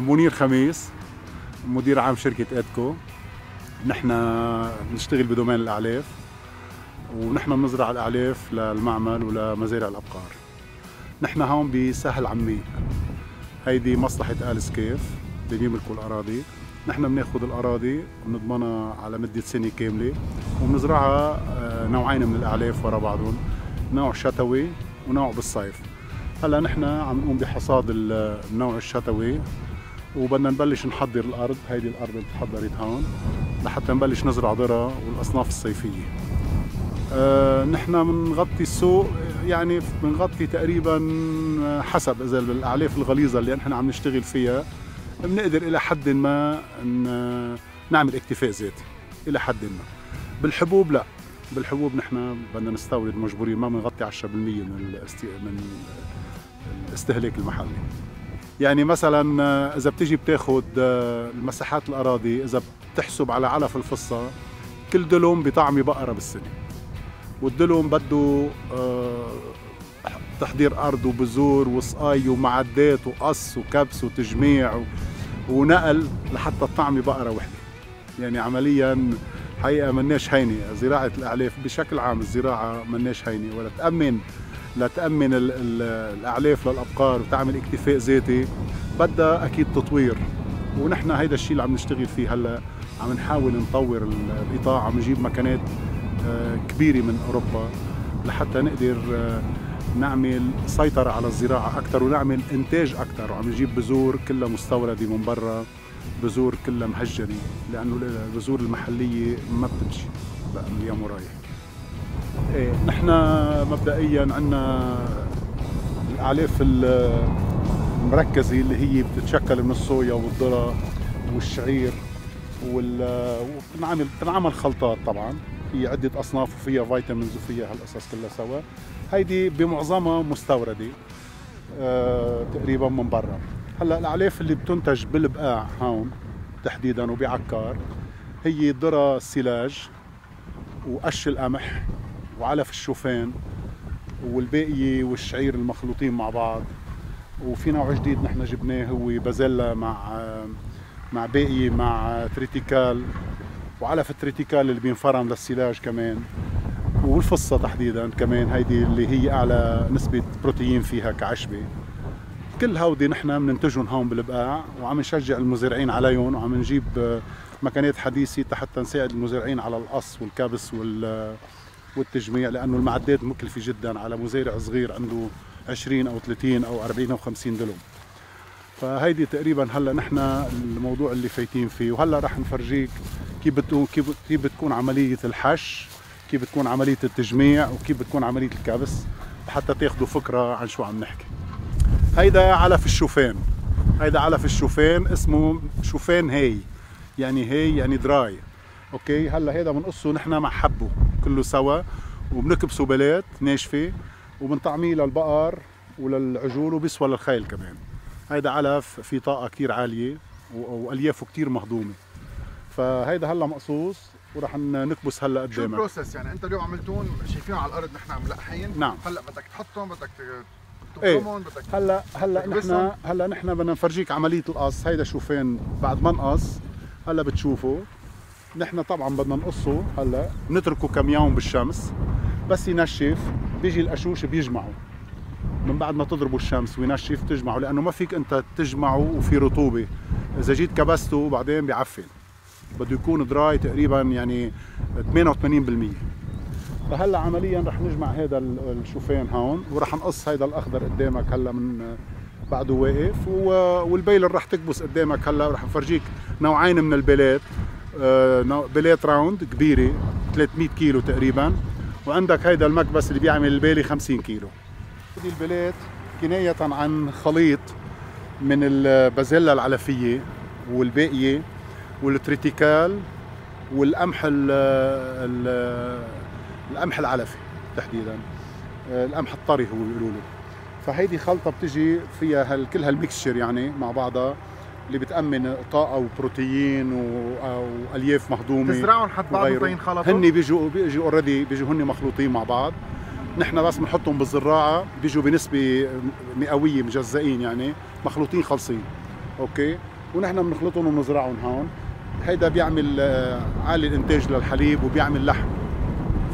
منير خميس مدير عام شركة إدكو. نحن بنشتغل بدومين الأعلاف ونحن بنزرع الأعلاف للمعمل ولمزارع الأبقار. نحن هون بسهل عمي. هيدي مصلحة آل سكيف بيملكوا الأراضي نحن بناخذ الأراضي وبنضمنها على مدة سنة كاملة وبنزرعها آه، نوعين من الأعلاف ورا بعضهم نوع شتوي ونوع بالصيف. هلا نحن عم نقوم بحصاد النوع الشتوي. وبدنا نبلش نحضر الأرض هيدي الأرض اللي تحضرت هون لحتى نبلش نزرع ذرة والأصناف الصيفية. أه نحن بنغطي السوق يعني بنغطي تقريبا حسب إذا الأعلاف الغليظة اللي نحن عم نشتغل فيها بنقدر إلى حد ما نعمل اكتفاء ذاتي إلى حد ما. بالحبوب لا بالحبوب نحن بدنا نستورد مجبورين ما بنغطي 10% من من الاستهلاك المحلي. يعني مثلا إذا بتيجي بتاخذ المساحات الأراضي إذا بتحسب على علف الفصة كل دلوم بطعمه بقرة بالسنة. والدلوم بده آه، تحضير أرض وبذور وسقاي ومعدات وقص وكبس وتجميع ونقل لحتى الطعمه بقرة وحدة. يعني عمليا حقيقة مناش هينة. زراعة الأعلاف بشكل عام الزراعة مناش هينة ولا تأمن لتأمن الأعلاف للأبقار وتعمل اكتفاء ذاتي بدها أكيد تطوير. ونحن هيدا الشيء اللي عم نشتغل فيه هلا عم نحاول نطور القطاع عم نجيب مكانات آه، كبيرة من أوروبا لحتى نقدر آه، نعمل سيطرة على الزراعة أكثر ونعمل إنتاج أكثر وعم نجيب بذور كلها مستوردة من برا بذور كلها مهجرة لأنه البذور المحلية ما بتمشي. اليوم ورايح. إيه نحن مبدئيا عندنا الأعلاف المركزة اللي هي بتتشكل من الصويا والذرة والشعير وال بتنعمل بتنعمل خلطات طبعا. هي عدة أصناف وفيها فيتامينز وفيها هالقصص كلها سوا. هيدي بمعظمها مستوردة آه تقريبا من برا. هلأ الأعلاف اللي بتنتج بالبقاع هون تحديدا وبعكار هي ذرة السلاج وقش القمح. وعلف الشوفان والباقي والشعير المخلوطين مع بعض. وفي نوع جديد نحن جبناه هو بازيلا مع مع باقي مع triticale. وعلف ال triticale اللي بينفرم للسلاج كمان. والفصة تحديدا كمان هيدي اللي هي أعلى نسبة بروتين فيها كعشبة. كل هودي نحن بننتجهم هون بالبقاع وعم نشجع المزارعين عليهم وعم نجيب مكانات حديثة حتى نساعد المزارعين على القص والكبس وال والتجميع لأنه المعدات مكلفة جدا على مزارع صغير عنده 20 أو 30 أو 40 أو 50 دلم. فهيدي تقريبا هلأ نحن الموضوع اللي فايتين فيه. وهلأ رح نفرجيك كيف بتكون كيف بتكون عملية الحش كيف بتكون عملية التجميع وكيف بتكون عملية الكبس حتى تاخذوا فكرة عن شو عم نحكي. هيدا علف الشوفان. هيدا علف الشوفان اسمه شوفان hay يعني hay يعني dry. Okay؟ هلأ هيدا بنقصه نحن مع حبه. كله سوا وبنكبسه بلات ناشفة وبنطعميه للبقر وللعجول وبيسوى للخيل كمان. هيدا علف في طاقة كثير عالية وأليافه كثير مهضومة. فهيدا هلأ مقصوص ورح نكبس هلأ قدامك. شو البروسيس يعني؟ أنت اليوم عملتون شايفينهم على الأرض نحن ملقحين نعم. هلأ بدك تحطهم بدك إيه. هلا هلأ نحن هلأ نحن بدنا نفرجيك عملية القص. هيدا شوفين بعد ما نقص هلأ بتشوفوا. نحن طبعا بدنا نقصه هلا نتركه كم يوم بالشمس بس ينشف بيجي القشوش بيجمعوا من بعد ما تضربوا الشمس وينشف تجمعه لأنه ما فيك أنت تجمعه وفي رطوبة. إذا جيت كبسته بعدين بيعفن. بده يكون dry تقريبا يعني 88% فهلا عمليا رح نجمع هذا الشوفان هون ورح نقص هذا الأخضر قدامك هلا من بعده واقف وال baler رح تكبس قدامك هلا رح نفرجيك نوعين من البيلات. بليت round كبيرة 300 كيلو تقريبا. وعندك هيدا المكبس اللي بيعمل البالي 50 كيلو. هذه البليت كناية عن خليط من البازيلا العلفية والباقية وال triticale والقمح القمح العلفي تحديدا. آه، القمح الطري هو بيقولوا له. فهيدي خلطة بتجي فيها كل هال mixture يعني مع بعضها. اللي بتأمن طاقة وبروتين والياف مهضومة تزرعهم حد بعض ينخلطوا هن بيجوا بيجوا already بيجوا هن مخلوطين مع بعض. نحن بس بنحطهم بالزراعة بيجوا بنسبة مئوية مجزئين يعني مخلوطين خالصين okay؟ ونحن بنخلطهم ونزرعهم هون. هيدا بيعمل آه، عالي الإنتاج للحليب وبيعمل لحم.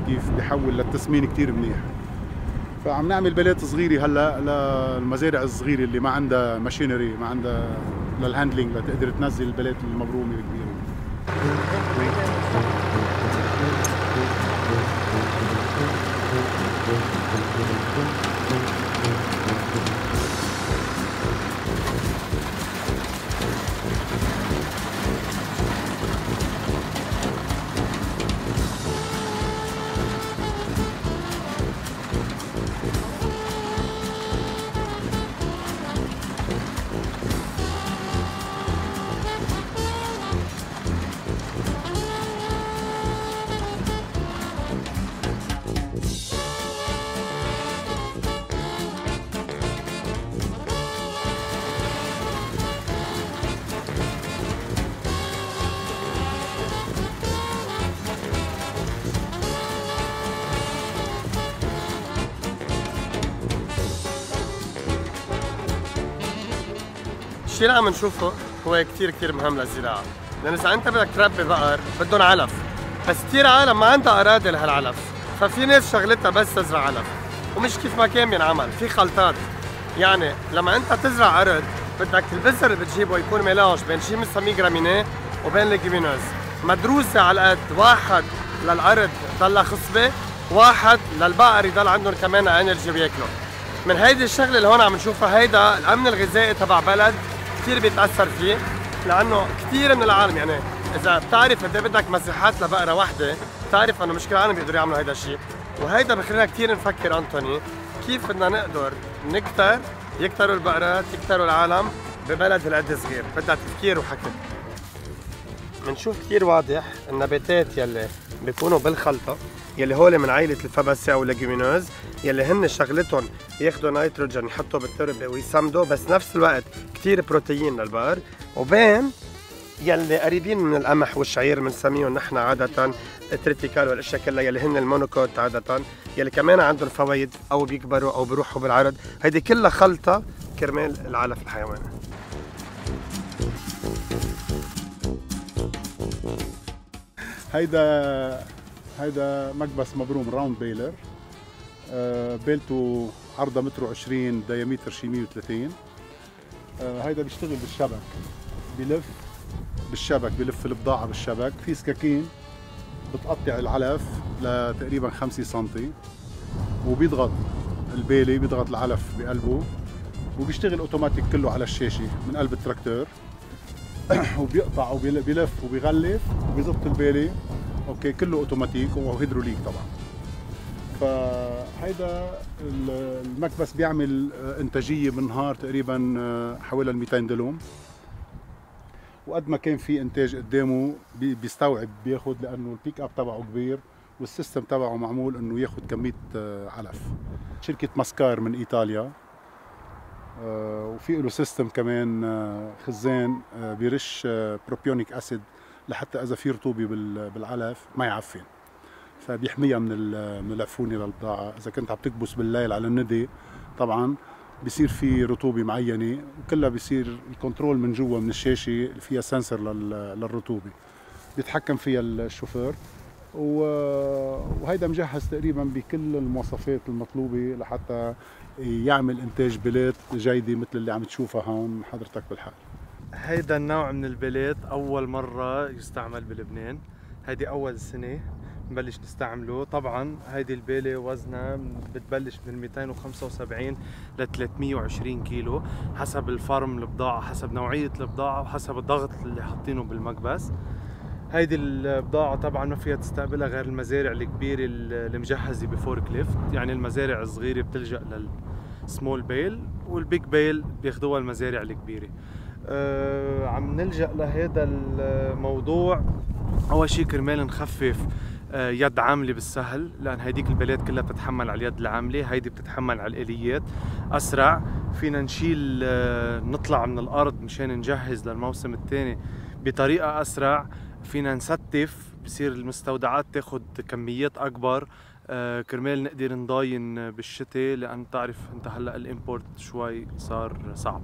كيف بيحول للتسمين كثير منيح. فعم نعمل بلات صغيرة هلا للمزارع الصغيرة اللي ما عندها machinery ما عندها لل handling لتقدر تنزل البلات المبرومة الكبيرة. الشيء اللي عم نشوفه. هو كثير كثير مهم للزراعة. لأن إذا أنت بدك تربي بقر بدهم علف. بس كثير عالم ما عندها أراضي لهالعلف. ففي ناس شغلتها بس تزرع علف. ومش كيف ما كان بينعمل في خلطات. يعني لما أنت تزرع أرض بدك البذر اللي بتجيبه يكون mélange بين شيء بنسميه graminées وبين légumineuses مدروسة على قد واحد للأرض ضلها خصبة. واحد للبقر يضل عندهم كمان energy بياكلوا من هيدي الشغلة اللي هون عم نشوفها هيدا الأمن الغذائي تبع بلد كثير بيتأثر فيه لأنه كثير من العالم يعني إذا بتعرف قد إيه بدك مساحات لبقرة وحده بتعرف إنه مش كل العالم بيقدروا يعملوا هيدا الشيء وهيدا بخلينا كثير نفكر انطوني كيف بدنا نقدر نكتر يكتروا البقرات يكتروا العالم ببلد هالقد صغير؟ بدها تفكير وحكي. بنشوف كثير واضح النباتات يلي بيكونوا بالخلطة يلي هول من عائلة ال Fabaceae وال légumineuses يلي هن شغلتهم ياخذوا نيتروجين يحطوا بالتربة ويسمدوا بس نفس الوقت كثير بروتين للبقر. وبين يلي قريبين من القمح والشعير بنسميهم نحن عادة ال triticale والأشياء كلها يلي هن ال monocot عادة. يلي كمان عندهم فوائد أو بيكبروا أو بيروحوا بالعرض. هيدي كلها خلطة كرمال العلف الحيواني هيدا هيدا مكبس مبروم round baler. آه، بيلته عرضها متر وعشرين diameter شي 130 آه، هيدا بيشتغل بالشبك. بلف. بالشبك بلف البضاعة بالشبك. في سكاكين بتقطع العلف لتقريبا 5 سنتي. وبيضغط البيلي بيضغط العلف بقلبه. وبيشتغل أوتوماتيك كله على الشاشة من قلب التراكتور. وبيقطع وبيلف وبيغلف وبيزبط البيلي. Okay كله automatic و hydraulic طبعا. فهيدا المكبس بيعمل إنتاجية بالنهار تقريبا آه، حوالي 200 دونم. وقد ما كان في إنتاج قدامه بيستوعب بياخذ لأنه البيك أب تبعه كبير وال system تبعه معمول إنه ياخذ كمية آه، علف. شركة ماسكار من إيطاليا آه، وفي له system كمان خزان بيرش propionic acid لحتى إذا في رطوبة بالعلف ما يعفن. فبيحميها من من العفونه للبضاعه إذا كنت عم تكبس بالليل على الندي طبعا بصير في رطوبة معينة وكلها بصير ال control من جوا من الشاشة فيها sensor للرطوبة. بيتحكم فيها الشوفير. وهيدا مجهز تقريبا بكل المواصفات المطلوبة لحتى يعمل إنتاج بلات جيدة مثل اللي عم تشوفها هون حضرتك بالحال. هيدا النوع من البلات أول مرة يستعمل بلبنان. هيدي أول سنة نبلش نستعمله. طبعا هيدي البالة وزنها بتبلش من 275 ل 320 كيلو حسب الفرم البضاعة حسب نوعية البضاعة وحسب الضغط اللي حاطينه بالمكبس. هيدي البضاعة طبعا ما فيها تستقبلها غير المزارع الكبيرة المجهزة ب forklift. يعني المزارع الصغيرة بتلجأ لل small bale وال big bale بياخدوها المزارع الكبيرة. عم نلجأ لهذا الموضوع. أول شيء كرمال نخفف آه، يد عاملة بالسهل لأن هيديك البلات كلها بتتحمل على اليد العاملة هيدي بتتحمل على الآليات. أسرع فينا نشيل آه، نطلع من الأرض مشان نجهز للموسم الثاني بطريقة أسرع. فينا نستف بصير المستودعات تاخذ كميات أكبر. آه، كرمال نقدر نضاين بالشتاء لأن تعرف أنت هلأ الإمبورت شوي صار صعب.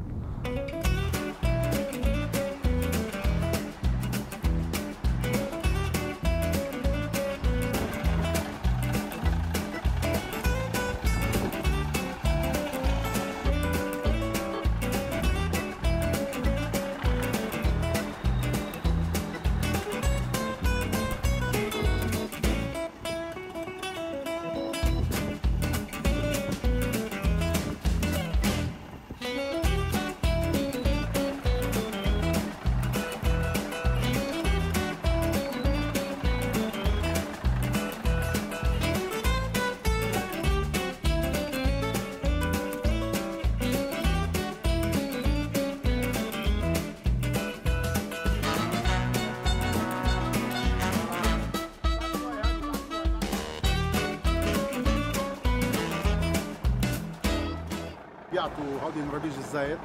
بيعطوا هودي نرابيج الزيت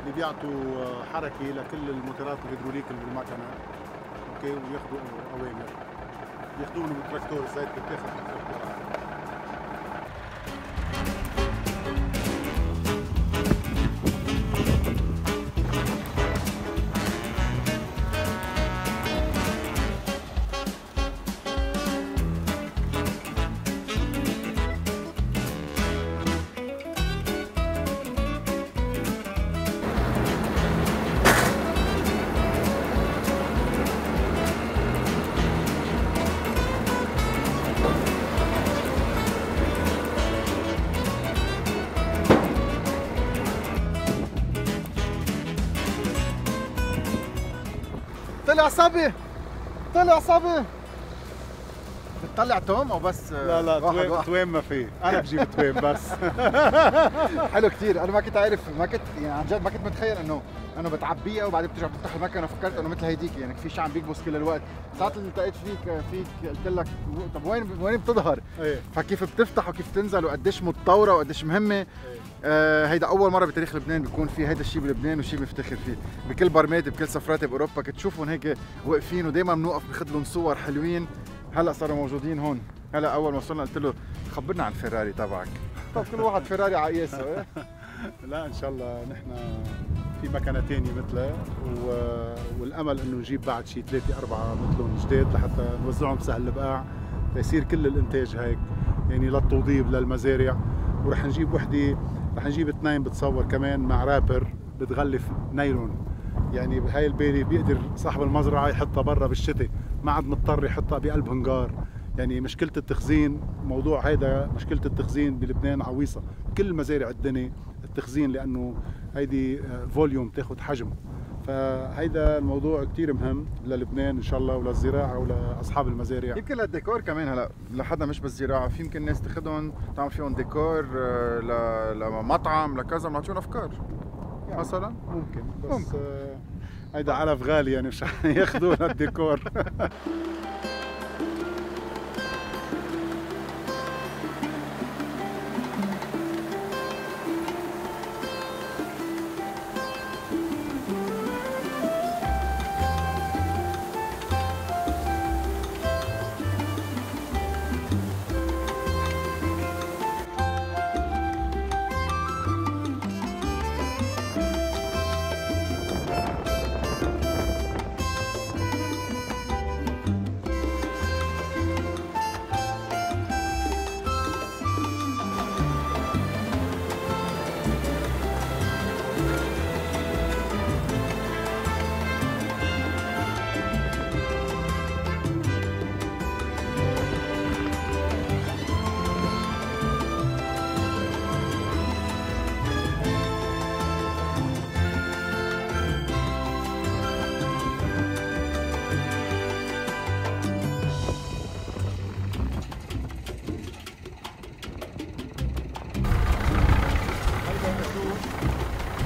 اللي بيعطوا آه، حركة لكل الموتورات الهيدروليك اللي بالمكنه okay وياخذوا أوامر. ياخذوه من التراكتور الزيت بتاخذ من التراكتور طلع صبي. طلع صبي. بتطلع توم أو بس لا لا تويم, واحد. تويم ما في. أنا بجيب تويم بس. حلو كثير أنا ما كنت عارف ما كنت يعني عن جد ما كنت متخيل إنه إنه بتعبيها وبعدين بترجع بتفتح المكنة. فكرت إنه مثل هيديك يعني في شيء عم بيكبس كل الوقت. ساعات اللي التقيت فيك فيك قلت لك طب وين وين بتظهر؟ إيه. فكيف بتفتح وكيف تنزل وقديش متطورة وقديش مهمة. آه هيدا أول مرة بتاريخ لبنان بيكون في هيدا الشيء بلبنان وشيء بنفتخر فيه. بكل برمات بكل سفراتي بأوروبا كنت تشوفهم هيك واقفين ودائما بنوقف بناخذ لهم صور حلوين. هلأ صاروا موجودين هون. هلأ أول ما وصلنا قلت له خبرنا عن الفيراري تبعك. طب كل واحد فيراري على قياسه إيه؟ لا إن شاء الله نحن في مكنه ثانية مثله. و... والأمل إنه نجيب بعد شيء ثلاثة أربعة مثلهم جداد لحتى نوزعهم بسهل البقاع. ليصير كل الإنتاج هيك يعني للتوضيب للمزارع ورح نجيب وحدة رح نجيب اثنين بتصور كمان مع wrapper بتغلف نايلون. يعني بهاي البيلة بيقدر صاحب المزرعة يحطها برا بالشتاء ما عاد مضطر يحطها بقلب هنجار. يعني مشكلة التخزين موضوع هيدا مشكلة التخزين بلبنان عويصة. كل مزارع الدنيا التخزين لأنه هيدي volume تاخذ حجم فهيدا الموضوع كتير مهم للبنان إن شاء الله وللزراعه ولاصحاب المزارع. يمكن للديكور كمان هلا لحدا مش بالزراعه في يمكن ناس تاخذهم تعمل فيهم ديكور آه، لمطعم لكذا بنعطيهم أفكار مثلا. ممكن بس ممكن. آه، هيدا علف غالي يعني مش رح ياخذوه للديكور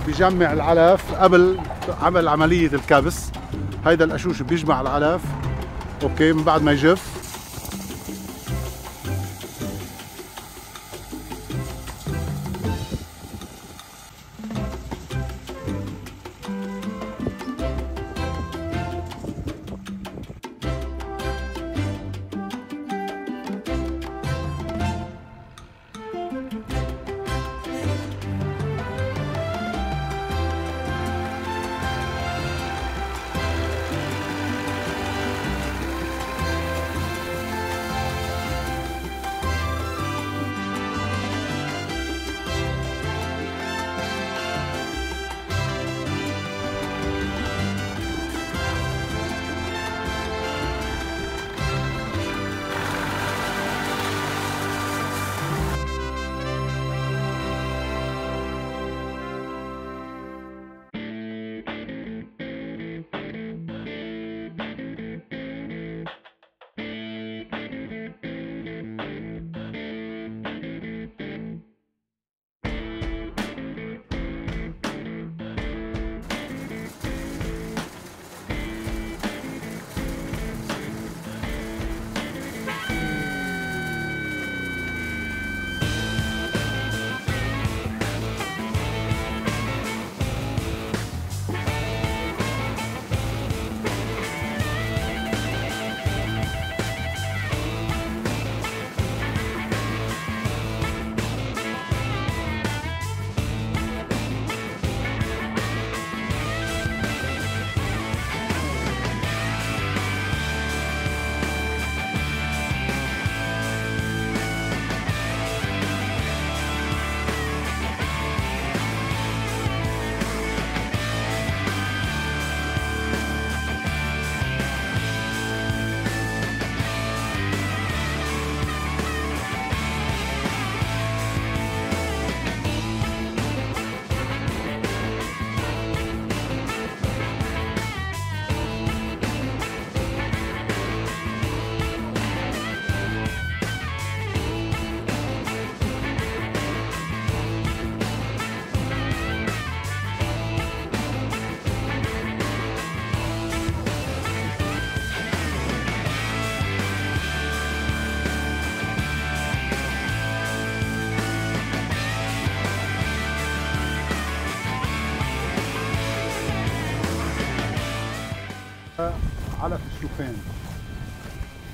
بيجمع العلف قبل عمل عملية الكبس. هيدا القشوش بيجمع العلف أوكي من بعد ما يجف.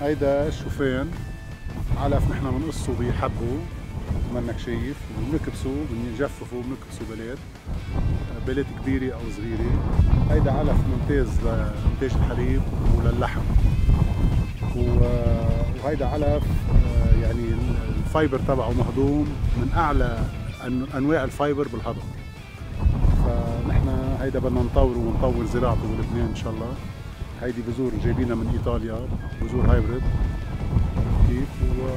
هيدا الشوفان علف نحن بنقصه بحبه مانك شايف. وبنكبسه بنجففه وبنكبسه بالات. بالات كبيرة أو صغيرة. هيدا علف ممتاز لإنتاج الحليب وللحم. وهيدا علف آه، يعني ال fiber تبعه مهضوم من أعلى أنواع ال fiber بالهضم. فنحن هيدا بدنا نطوره ونطور زراعته بلبنان إن شاء الله. هيدي بذور جايبينها من إيطاليا بذور هايبريد. كيف؟ و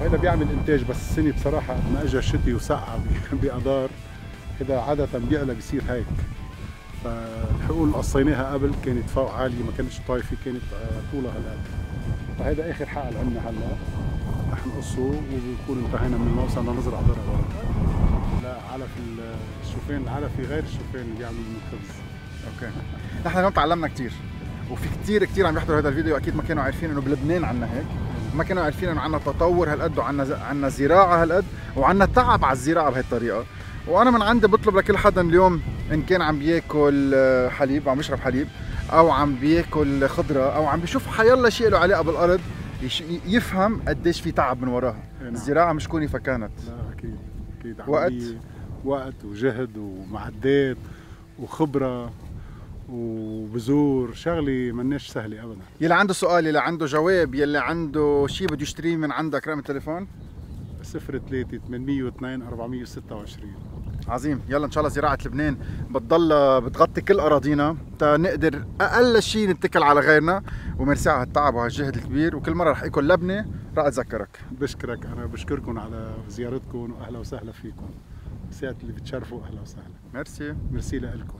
وهذا بيعمل إنتاج بس السنة بصراحة قد ما اجى الشتي وسقع باذار هذا عادة بيعلى بيصير هيك. فالحقول اللي قصيناها قبل كانت فوق عالية ما كانتش طايفة كانت آه، طولها هالقد فهذا آخر حقل عندنا هلأ. رح نقصه وبكون انتهينا من الموسم لنزرع ذره ورا. لا علف الشوفان العلفي غير الشوفان اللي بيعملوا من الخبز أوكي. نحن اليوم تعلمنا كثير وفي كثير كثير عم يحضروا هذا الفيديو. أكيد ما كانوا عارفين إنه بلبنان عندنا هيك. ما كانوا عارفين إنه عندنا تطور هالقد وعندنا عندنا زراعة هالقد وعندنا تعب على الزراعة بهي الطريقة وأنا من عندي بطلب لكل حدا اليوم إن كان عم بياكل آه، حليب عم يشرب حليب أو عم بياكل خضرة أو عم بيشوف حيلا شيء له علاقة بالأرض يفهم قديش في تعب من وراها. نعم. الزراعة مش كوني فكانت. لا أكيد. أكيد. وقت؟ وقت وجهد ومعدات وخبرة. وبزور شغلة مناش سهلة ابدا. يلي عنده سؤال يلي عنده جواب يلي عنده شيء بده يشتريه من عندك رقم التليفون؟ 03 802 426 عظيم. يلا إن شاء الله زراعة لبنان بتضل بتغطي كل أراضينا نقدر أقل شيء نتكل على غيرنا. وميرسي على التعب وهالجهد الكبير. وكل مرة رح اكل لبنة رح أتذكرك. بشكرك. أنا بشكركم على زيارتكم واهلا وسهلا فيكم. ساعة اللي بتشرفوا أهلا وسهلا. ميرسي. ميرسي لكم